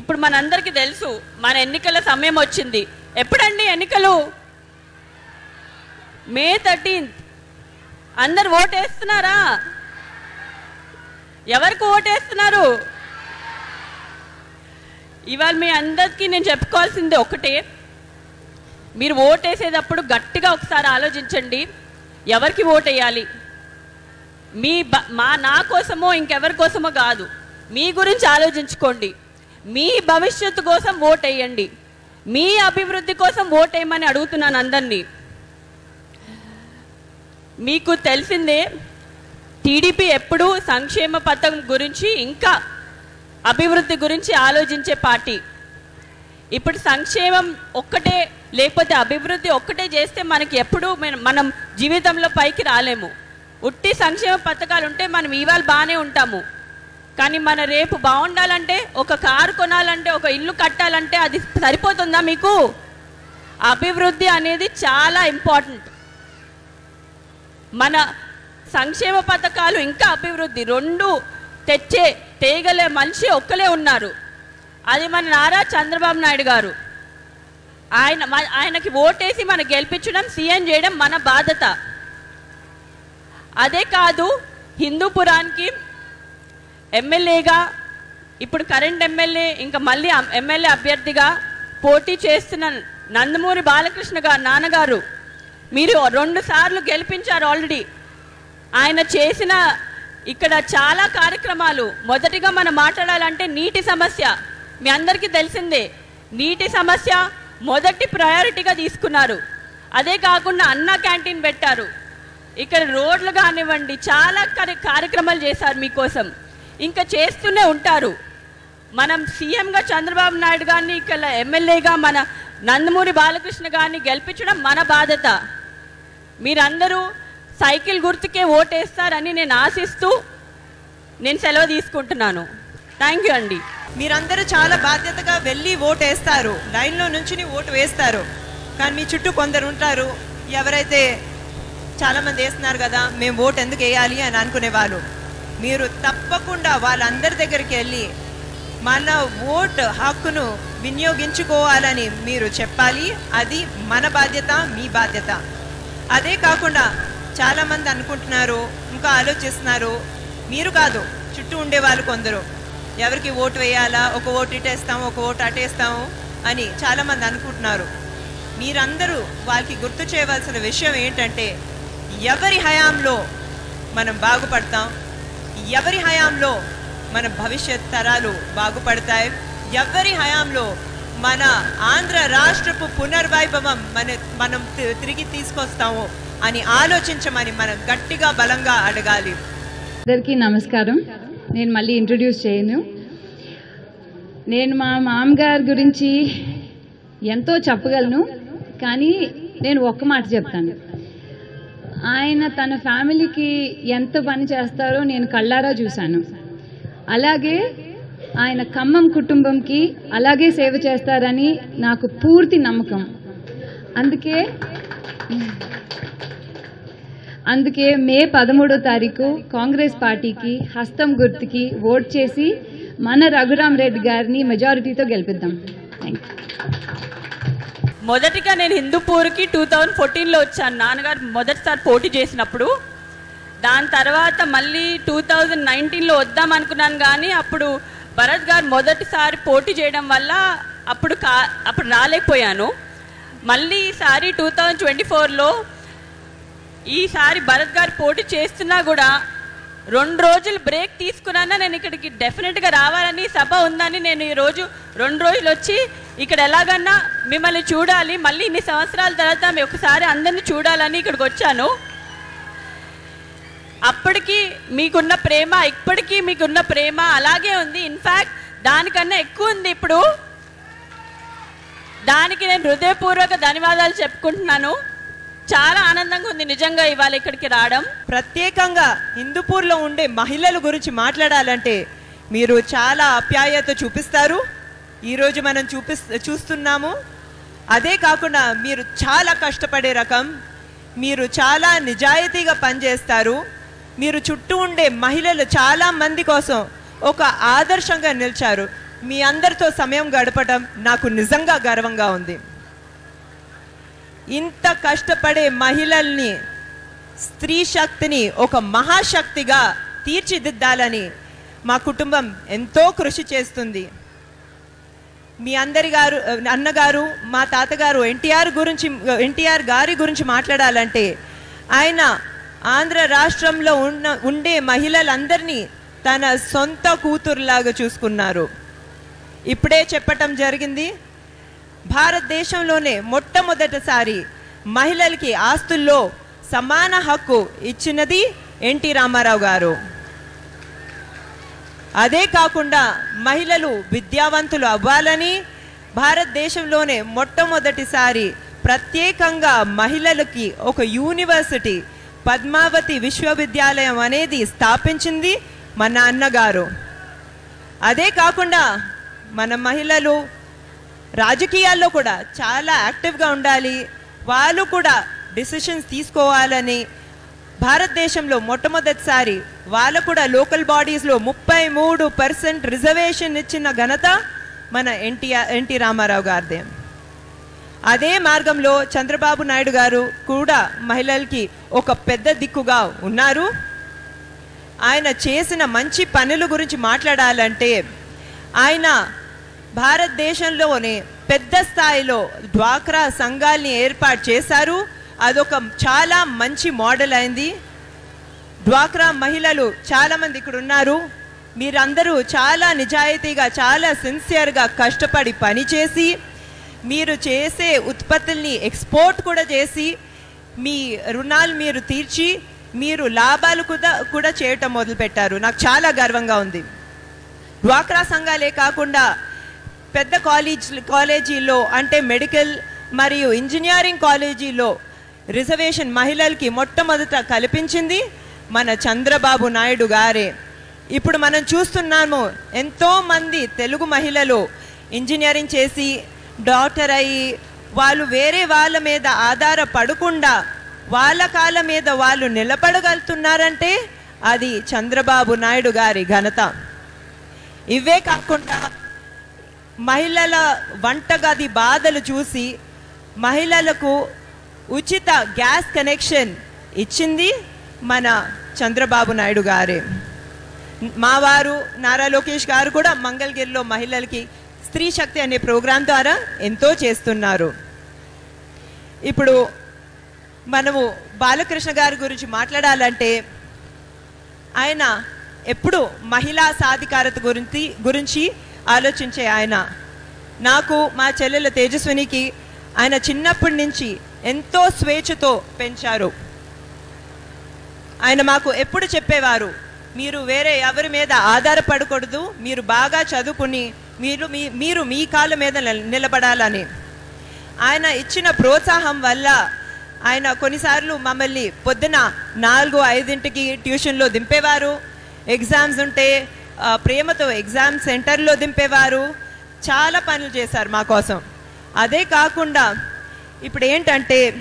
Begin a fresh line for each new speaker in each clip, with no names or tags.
ఇప్పుడు మనందరికీ తెలుసు మన ఎన్నికల సమయం వచ్చింది. ఎప్పుడండి ఎన్నికలు? May thirteenth. అందరు ఓటేస్తున్నారా? ఎవరికి ఓటేస్తున్నారు? ఇవాళ మీ అందరికీ నేను చెప్పుకోవాల్సింది ఒకటే. మీరు ఓటేసేటప్పుడు గట్టిగా ఒకసారి ఆలోచించండి ఎవరికి ఓటేయాలి? మీ బ మా నా కోసమో ఇంకెవరి కోసమో కాదు. మీ గురించి ఆలోచించుకోండి. మీ భవిష్యత్తు కోసం ఓటేయండి. మీ అభివృద్ధి కోసం ఓటేయమని అడుగుతున్నాను అందరినీ. మీకు తెలిసిందే టీడీపీ ఎప్పుడూ సంక్షేమ పథకం గురించి ఇంకా అభివృద్ధి గురించి ఆలోచించే పార్టీ. ఇప్పుడు సంక్షేమం ఒక్కటే లేకపోతే అభివృద్ధి ఒక్కటే చేస్తే మనకి ఎప్పుడూ మనం జీవితంలో పైకి రాలేము. ఉట్టి సంక్షేమ పథకాలు ఉంటే మనం ఇవాళ బాగానే ఉంటాము. కానీ మన రేపు బాగుండాలంటే ఒక కారు కొనాలంటే ఒక ఇల్లు కట్టాలంటే అది సరిపోతుందా మీకు? అభివృద్ధి అనేది చాలా ఇంపార్టెంట్. మన సంక్షేమ పథకాలు ఇంకా అభివృద్ధి. రెండు తెచ్చే తేగలే మనిషి ఒక్కలే ఉన్నారు. అది మన నారా చంద్రబాబు నాయుడు గారు. ఆయన మ- ఆయనకి ఓటేసి మనం గెలిపించడం సీఎం చేయడం మన బాధ్యత. అదే కాదు హిందూపురానికి ఎమ్మెల్యేగా ఇప్పుడు కరెంట్ ఎమ్మెల్యే ఇంకా మళ్ళీ ఎమ్మెల్యే అభ్యర్థిగా పోటీ చేస్తున్న నందమూరి బాలకృష్ణ గారు నాన్నగారు మీరు రెండు సార్లు గెలిపించారు ఆల్రెడీ. ఆయన చేసిన ఇక్కడ చాలా కార్యక్రమాలు. మొదటిగా మనం మాట్లాడాలంటే నీటి సమస్య. మీ అందరికీ తెలిసిందే నీటి సమస్య మొదటి ప్రయారిటీగా తీసుకున్నారు. అదే కాకుండా అన్న క్యాంటీన్ పెట్టారు. ఇక్కడ రోడ్లు కానివ్వండి చాలా కార్యక్రమాలు చేశారు మీకోసం. ఇంకా చేస్తూనే ఉంటారు. మనం సీఎంగా చంద్రబాబు నాయుడు గారిని ఇక్కడ ఎమ్మెల్యేగా మన నందమూరి బాలకృష్ణ గారిని గెలిపించడం మన బాధ్యత. మీరందరూ సైకిల్ గుర్తుకే ఓటేస్తారని నేను ఆశిస్తూ నేను సెలవు తీసుకుంటున్నాను. థ్యాంక్ యూ అండి.
మీరందరూ చాలా బాధ్యతగా వెళ్ళి ఓటు వేస్తారు లైన్లో నుంచి ఓటు వేస్తారు. కానీ మీ చుట్టూ కొందరు ఉంటారు. ఎవరైతే చాలామంది వేస్తున్నారు కదా మేము ఓటు ఎందుకు వేయాలి అని అనుకునేవాళ్ళు. మీరు తప్పకుండా వాళ్ళందరి దగ్గరికి వెళ్ళి మన ఓట్ హక్కును వినియోగించుకోవాలని మీరు చెప్పాలి. అది మన బాధ్యత మీ బాధ్యత. అదే కాకుండా చాలామంది అనుకుంటున్నారు ఇంకా ఆలోచిస్తున్నారు. మీరు కాదు చుట్టూ ఉండేవాళ్ళు కొందరు. ఎవరికి ఓటు వేయాలా ఒక ఓటు ఇటేస్తాము ఒక ఓటు అటేస్తాము అని చాలామంది అనుకుంటున్నారు. మీరందరూ వాళ్ళకి గుర్తు చేయవలసిన విషయం ఏంటంటే ఎవరి హయాంలో మనం బాగుపడతాం ఎవరి హయాంలో మన భవిష్యత్ తరాలు బాగుపడతాయి? ఎవరి హయాంలో మన ఆంధ్ర రాష్ట్రపు పునర్వైభవం మన మనం తిరిగి తీసుకొస్తాము అని ఆలోచించమని మనం గట్టిగా బలంగా అడగాలి.
అందరికీ నమస్కారం. నేను మళ్ళీ ఇంట్రడ్యూస్ చేయను. నేను మా మామగారి గురించి ఎంతో చెప్పగలను కానీ నేను ఒక్క మాట చెప్తాను. ఆయన తన ఫ్యామిలీకి ఎంత పని చేస్తారో నేను కళ్ళారా చూశాను. అలాగే ఆయన ఖమ్మం కుటుంబంకి అలాగే సేవ చేస్తారని నాకు పూర్తి నమ్మకం. అందుకే అందుకే మే పదమూడో తారీఖు కాంగ్రెస్ పార్టీకి హస్తం గుర్తుకి ఓట్ చేసి మన రఘురామ్ రెడ్డి గారిని మెజారిటీతో గెలిపిద్దాం. థ్యాంక్ యూ
మొదటిగా నేను హిందూపూర్కి టూ థౌజండ్ ఫోర్టీన్లో వచ్చాను. నాన్నగారు మొదటిసారి పోటీ చేసినప్పుడు. దాని తర్వాత మళ్ళీ టూ థౌజండ్ నైన్టీన్లో వద్దాం అనుకున్నాను కానీ అప్పుడు భరత్ గారు మొదటిసారి పోటీ చేయడం వల్ల అప్పుడు కా అప్పుడు రాలేకపోయాను. మళ్ళీ ఈసారి టూ థౌజండ్ ట్వంటీ ఫోర్లో ఈసారి భరత్ గారు పోటీ చేస్తున్నా కూడా రెండు రోజులు బ్రేక్ తీసుకున్నా నేను ఇక్కడికి డెఫినెట్గా రావాలని సభ ఉందని నేను ఈరోజు రెండు రోజులు వచ్చి ఇక్కడ ఎలాగన్నా మిమ్మల్ని చూడాలి. మళ్ళీ ఇన్ని సంవత్సరాల తర్వాత మీ ఒకసారి అందరిని చూడాలని ఇక్కడికి వచ్చాను. అప్పటికి మీకున్న ప్రేమ ఇప్పటికీ మీకున్న ప్రేమ అలాగే ఉంది. ఇన్ఫ్యాక్ట్ దానికన్నా ఎక్కువ ఉంది ఇప్పుడు. దానికి నేను హృదయపూర్వక ధన్యవాదాలు చెప్పుకుంటున్నాను. చాలా ఆనందంగా ఉంది నిజంగా ఇవాళ ఇక్కడికి రావడం.
ప్రత్యేకంగా హిందూపూర్లో ఉండే మహిళల గురించి మాట్లాడాలంటే మీరు చాలా ఆప్యాయత చూపిస్తారు. ఈరోజు మనం చూపి చూస్తున్నాము. అదే కాకుండా మీరు చాలా కష్టపడే రకం. మీరు చాలా నిజాయితీగా పనిచేస్తారు. మీరు చుట్టూ ఉండే మహిళలు చాలా మంది కోసం ఒక ఆదర్శంగా నిలిచారు. మీ అందరితో సమయం గడపడం నాకు నిజంగా గర్వంగా ఉంది. ఇంత కష్టపడే మహిళల్ని స్త్రీ శక్తిని ఒక మహాశక్తిగా తీర్చిదిద్దాలని మా కుటుంబం ఎంతో కృషి చేస్తుంది. మీ అందరి గారు అన్నగారు మా తాతగారు ఎన్టీఆర్ గురించి ఎన్టీఆర్ గారి గురించి మాట్లాడాలంటే ఆయన ఆంధ్ర రాష్ట్రంలో ఉన్న ఉండే మహిళలందరినీ తన సొంత కూతురులాగా చూసుకున్నారు. ఇప్పుడే చెప్పటం జరిగింది. భారతదేశంలోనే మొట్టమొదటిసారి మహిళలకి ఆస్తుల్లో సమాన హక్కు ఇచ్చినది ఎన్టీ రామారావు గారు. అదే కాకుండా మహిళలు విద్యావంతులు అవ్వాలని భారతదేశంలోనే మొట్టమొదటిసారి ప్రత్యేకంగా మహిళలకి ఒక యూనివర్సిటీ పద్మావతి విశ్వవిద్యాలయం అనేది స్థాపించింది మన అన్నగారు. అదే కాకుండా మన మహిళలు రాజకీయాల్లో కూడా చాలా యాక్టివ్గా ఉండాలి. వాళ్ళు కూడా డిసిషన్స్ తీసుకోవాలని భారతదేశంలో మొట్టమొదటిసారి వాళ్ళ కూడా లోకల్ బాడీస్లో ముప్పై మూడు పర్సెంట్ రిజర్వేషన్ ఇచ్చిన ఘనత మన ఎన్టీఆర్ ఎన్టీ రామారావు గారిదే. అదే మార్గంలో చంద్రబాబు నాయుడు గారు కూడా మహిళలకి ఒక పెద్ద దిక్కుగా ఉన్నారు. ఆయన చేసిన మంచి పనుల గురించి మాట్లాడాలంటే ఆయన భారతదేశంలోనే పెద్ద స్థాయిలో డ్వాక్రా సంఘాల్ని ఏర్పాటు చేశారు. అదొక చాలా మంచి మోడల్ అయింది. డ్వాక్రా మహిళలు చాలామంది ఇక్కడ ఉన్నారు. మీరందరూ చాలా నిజాయితీగా చాలా సిన్సియర్గా కష్టపడి పనిచేసి మీరు చేసే ఉత్పత్తుల్ని ఎక్స్పోర్ట్ కూడా చేసి మీ రుణాలు మీరు తీర్చి మీరు లాభాలు కూడా కూడా చేయటం మొదలుపెట్టారు. నాకు చాలా గర్వంగా ఉంది. డ్వాక్రా సంఘాలే కాకుండా పెద్ద కాలేజ్ కాలేజీల్లో అంటే మెడికల్ మరియు ఇంజనీరింగ్ కాలేజీలో రిజర్వేషన్ మహిళలకి మొట్టమొదట కల్పించింది మన చంద్రబాబు నాయుడు గారే. ఇప్పుడు మనం చూస్తున్నాము ఎంతోమంది తెలుగు మహిళలు ఇంజనీరింగ్ చేసి డాక్టర్ అయ్యి వాళ్ళు వేరే వాళ్ళ మీద ఆధారపడకుండా వాళ్ళ కాళ్ళ మీద వాళ్ళు నిలబడగలుగుతున్నారంటే అది చంద్రబాబు నాయుడు గారి ఘనత. ఇవే కాకుండా మహిళల వంటగది బాధలు చూసి మహిళలకు ఉచిత గ్యాస్ కనెక్షన్ ఇచ్చింది మన చంద్రబాబు నాయుడు గారే. మా వారు నారా లోకేష్ గారు కూడా మంగళగిరిలో మహిళలకి స్త్రీ శక్తి అనే ప్రోగ్రాం ద్వారా ఎంతో చేస్తున్నారు. ఇప్పుడు మనము బాలకృష్ణ గారి గురించి మాట్లాడాలంటే ఆయన ఎప్పుడు మహిళా సాధికారత గురించి గురించి ఆలోచించే ఆయన. నాకు మా చెల్లెల తేజస్వినికి ఆయన చిన్నప్పటి నుంచి ఎంతో స్వేచ్ఛతో పెంచారు. ఆయన మాకు ఎప్పుడు చెప్పేవారు మీరు వేరే ఎవరి మీద ఆధారపడకూడదు మీరు బాగా చదువుకుని మీరు మీ మీరు మీ కాళ్ళ మీద నిలబడాలని. ఆయన ఇచ్చిన ప్రోత్సాహం వల్ల ఆయన కొన్నిసార్లు మమ్మల్ని పొద్దున నాలుగు ఐదింటికి ట్యూషన్లో దింపేవారు. ఎగ్జామ్స్ ఉంటే ప్రేమతో ఎగ్జామ్ సెంటర్లో దింపేవారు. చాలా పనులు చేశారు మా కోసం. అదే కాకుండా ఇప్పుడు ఏంటంటే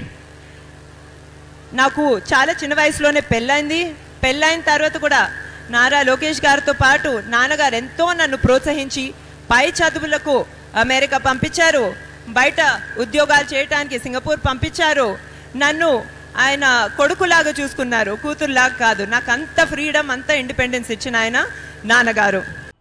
నాకు చాలా చిన్న వయసులోనే పెళ్ళైంది. పెళ్ళైన తర్వాత కూడా నారా లోకేష్ గారితో పాటు నాన్నగారు ఎంతో నన్ను ప్రోత్సహించి పై చదువులకు అమెరికా పంపించారు. బయట ఉద్యోగాలు చేయడానికి సింగపూర్ పంపించారు. నన్ను ఆయన కొడుకులాగా చూసుకున్నారు. కూతురులాగా కాదు. నాకు అంత ఫ్రీడమ్ అంత ఇండిపెండెన్స్ ఇచ్చిన ఆయన నాన్నగారు.